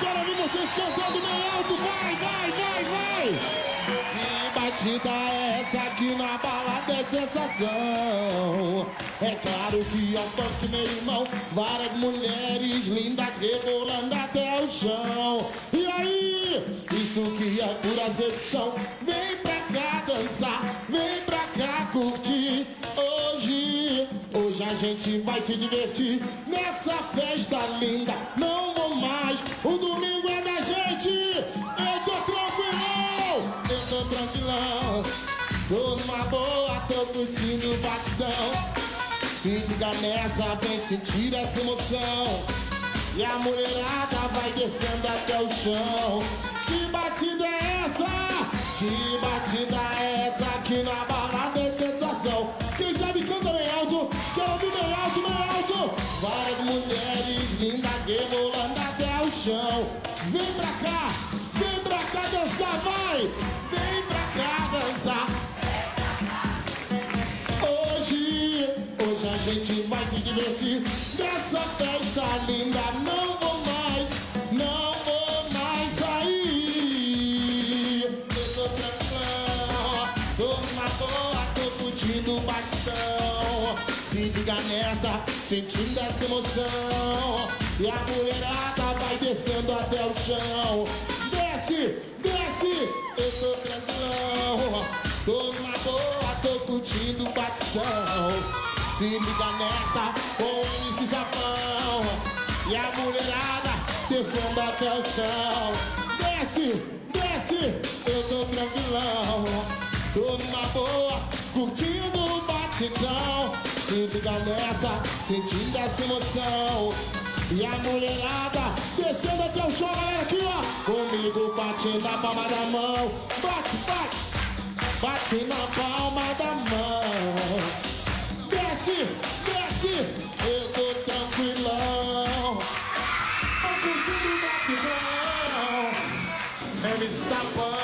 quero ouvir vocês cantando bem alto. Vai, vai, vai, vai. Que batida é essa aqui na balada é sensação? É claro que um funk, meu irmão. Várias mulheres lindas rebolando até o chão. E aí? Isso que é pura sedução. Vem pra cá dançar, vem pra cá curtir. Hoje, hoje a gente vai se divertir nessa festa linda. Não tô tranquilão. Tô numa boa, tô curtindo o batidão. Se liga nessa, vem sentir essa emoção. E a mulherada vai descendo até o chão. Que batida é essa? Que batida é essa? Aqui na balada é sensação. Quem sabe canta bem alto, quero ouvir bem alto, bem alto. Várias mulheres lindas até o chão. Vem pra cá, vem pra cá dançar, vai! Vem pra cá dançar. Hoje, hoje a gente vai se divertir nessa festa linda. Não vou mais, não vou mais sair. Eu tô tranquilão, tô numa boa, tô curtindo o batidão. Se liga nessa, sentindo essa emoção. E a mulherada descendo até o chão. Desce, desce, eu tô tranquilão. Tô numa boa, tô curtindo o batidão. Se liga nessa, com o MC Zapão. E a mulherada descendo até o chão. Desce, desce, eu tô tranquilão. Tô numa boa, curtindo o batidão. Se liga nessa, sentindo essa emoção. E a mulherada descendo até o chão, galera, aqui ó. Comigo bate na palma da mão. Bate, bate, bate na palma da mão. Desce, desce, eu tô tranquilão. Tô curtindo o batidão. MC Sapão.